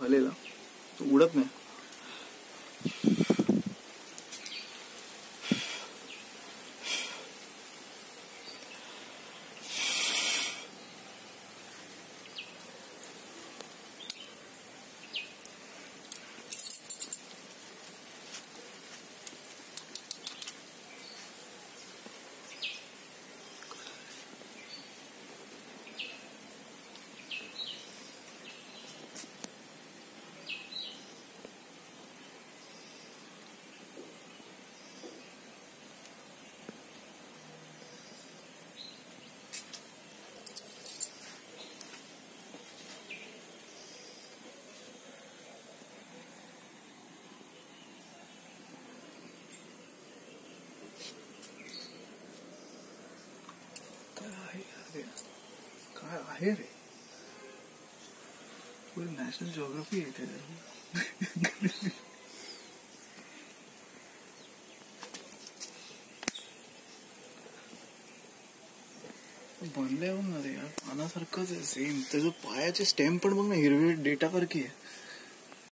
हलेला तो उडत नाही. अरे काय आहे रे। पुढे नॅशनल जिओग्राफी आहे त्याच्यात बनले ना रे यार। पानासारखंच आहे सेम त्याचं पायाचे स्टेम पण बघ ना आहे